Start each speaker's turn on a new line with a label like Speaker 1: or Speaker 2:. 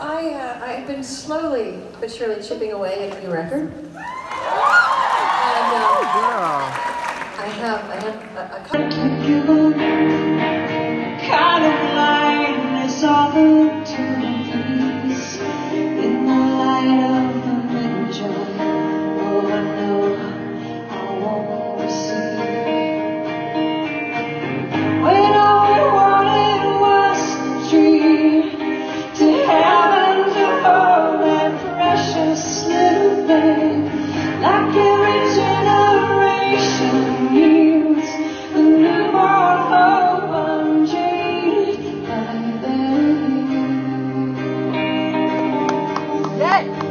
Speaker 1: I, uh, I've been slowly but surely chipping away at a new record. And, uh, I have, I have a, a
Speaker 2: Yeah.